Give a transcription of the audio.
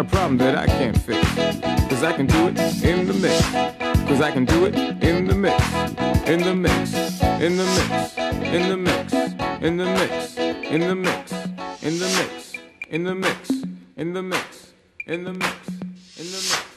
a problem that I can't fix. Cause I can do it in the mix. Cause I can do it in the mix. In the mix. In the mix. In the mix. In the mix. In the mix. In the mix. In the mix. In the mix. In the mix. In the mix.